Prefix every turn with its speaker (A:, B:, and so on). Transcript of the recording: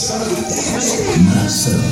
A: Myself.